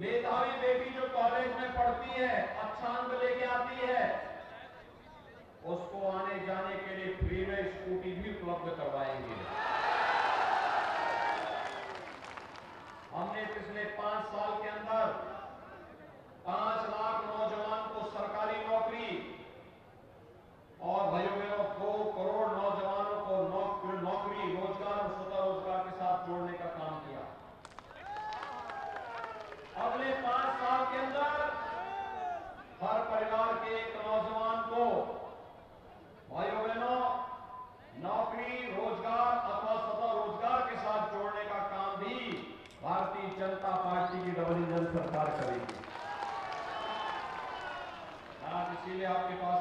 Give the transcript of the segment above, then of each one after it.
मेधावी बेटी जो कॉलेज में पढ़ती है अच्छा अंक लेके आती है, उसको आने जाने के लिए फ्री में स्कूटी भी उपलब्ध करवाएँगे। हमने पिछले पाँच साल के अंदर जनता पार्टी की डबल इंजन सरकार करेगी। आज इसीलिए आपके पास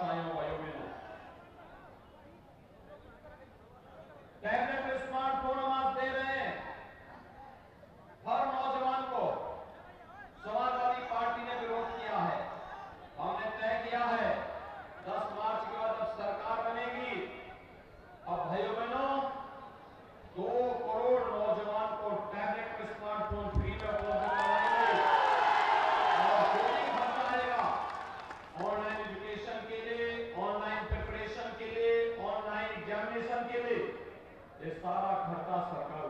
ये सारा खर्चा सरकार